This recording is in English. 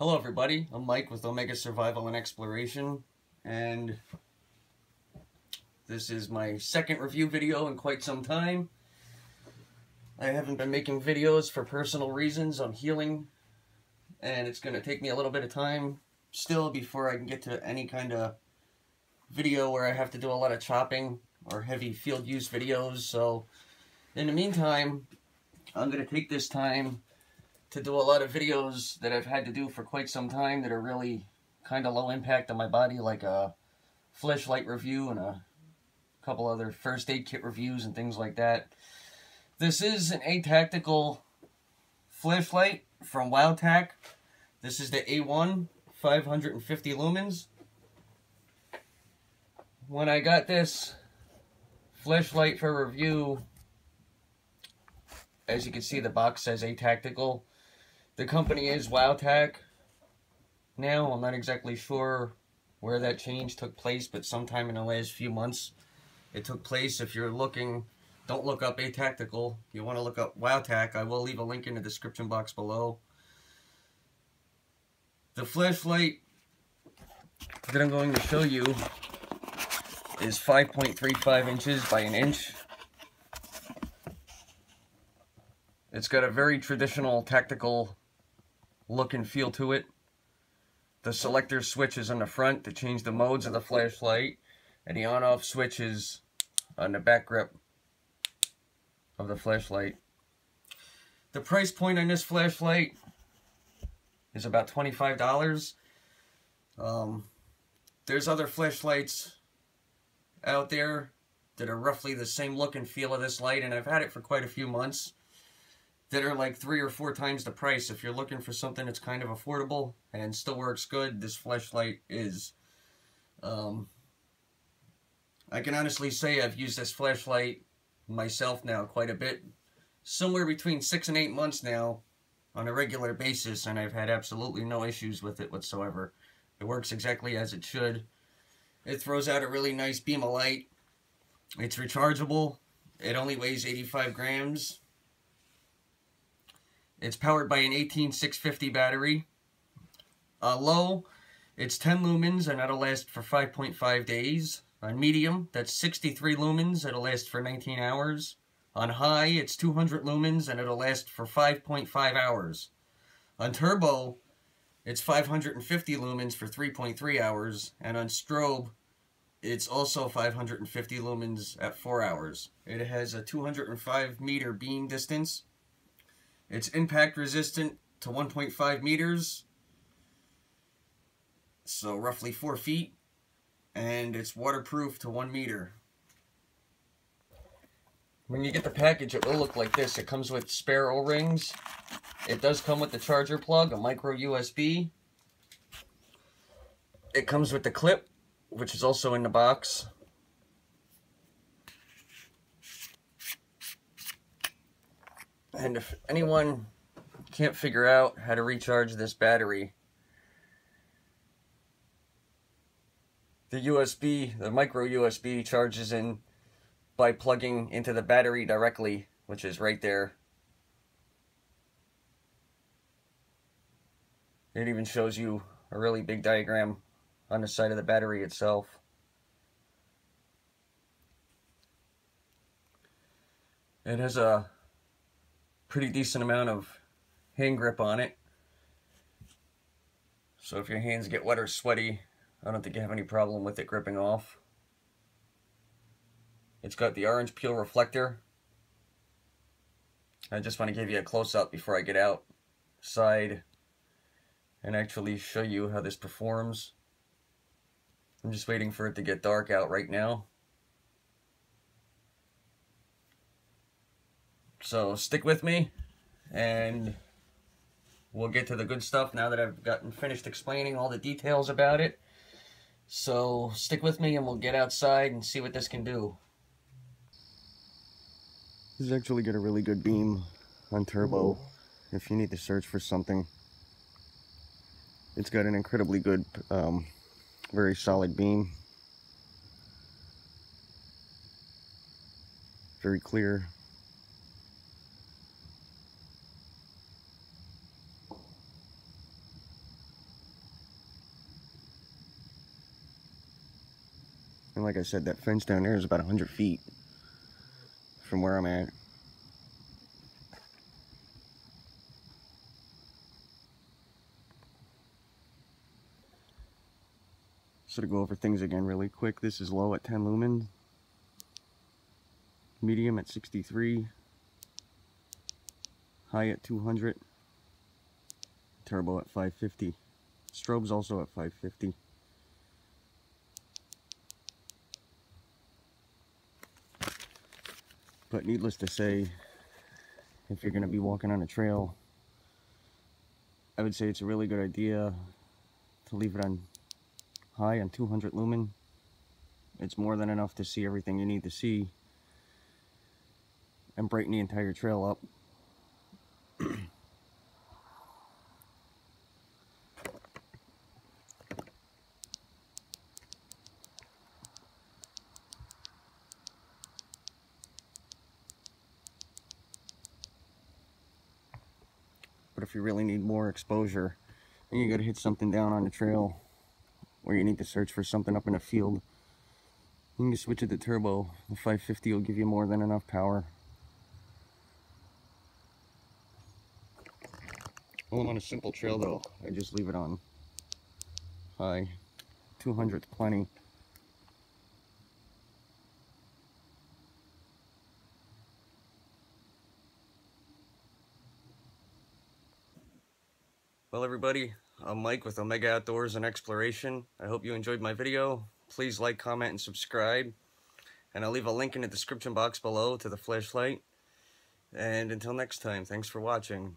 Hello everybody, I'm Mike with Omega Survival and Exploration and this is my second review video in quite some time. I haven't been making videos for personal reasons I'm healing and it's going to take me a little bit of time still before I can get to any kind of video where I have to do a lot of chopping or heavy field use videos so in the meantime I'm going to take this time to do a lot of videos that I've had to do for quite some time that are really kind of low impact on my body, like a flashlight review and a couple other first aid kit reviews and things like that. This is an A-Tactical flashlight from WowTac. This is the A1 550 lumens. When I got this flashlight for review, as you can see the box says A-Tactical. The company is WowTac. Now, I'm not exactly sure where that change took place, but sometime in the last few months it took place. If you're looking, don't look up A-Tactical. You want to look up WowTac. I will leave a link in the description box below. The flashlight that I'm going to show you is 5.35 inches by an inch. It's got a very traditional tactical look and feel to it. The selector switch is on the front to change the modes of the flashlight, and the on-off switch is on the back grip of the flashlight. The price point on this flashlight is about $25. Um, there's other flashlights out there that are roughly the same look and feel of this light, and I've had it for quite a few months that are like three or four times the price. If you're looking for something that's kind of affordable and still works good, this flashlight is. Um, I can honestly say I've used this flashlight myself now quite a bit. Somewhere between six and eight months now on a regular basis, and I've had absolutely no issues with it whatsoever. It works exactly as it should. It throws out a really nice beam of light. It's rechargeable. It only weighs 85 grams. It's powered by an 18650 battery. Uh, low, it's 10 lumens and that'll last for 5.5 days. On medium, that's 63 lumens, it'll last for 19 hours. On high, it's 200 lumens and it'll last for 5.5 hours. On turbo, it's 550 lumens for 3.3 hours. And on strobe, it's also 550 lumens at 4 hours. It has a 205 meter beam distance it's impact resistant to 1.5 meters, so roughly 4 feet, and it's waterproof to 1 meter. When you get the package, it will look like this. It comes with spare O-rings. It does come with the charger plug, a micro USB. It comes with the clip, which is also in the box. And if anyone can't figure out how to recharge this battery, the USB, the micro USB charges in by plugging into the battery directly, which is right there. It even shows you a really big diagram on the side of the battery itself. It has a pretty decent amount of hand grip on it. So if your hands get wet or sweaty, I don't think you have any problem with it gripping off. It's got the orange peel reflector. I just want to give you a close-up before I get outside and actually show you how this performs. I'm just waiting for it to get dark out right now. So stick with me and we'll get to the good stuff now that I've gotten finished explaining all the details about it. So stick with me and we'll get outside and see what this can do. This is actually got a really good beam on turbo if you need to search for something. It's got an incredibly good, um, very solid beam. Very clear. And like I said, that fence down there is about 100 feet from where I'm at. So to go over things again really quick, this is low at 10 lumen, medium at 63, high at 200, turbo at 550. Strobe's also at 550. But needless to say, if you're going to be walking on a trail, I would say it's a really good idea to leave it on high on 200 lumen. It's more than enough to see everything you need to see and brighten the entire trail up. But if you really need more exposure, then you gotta hit something down on the trail or you need to search for something up in a field. You can switch it to turbo. The 550 will give you more than enough power. Well, I'm on a simple trail though. I just leave it on high. 200's plenty. Well everybody, I'm Mike with Omega Outdoors and Exploration. I hope you enjoyed my video. Please like, comment, and subscribe. And I'll leave a link in the description box below to the flashlight. And until next time, thanks for watching.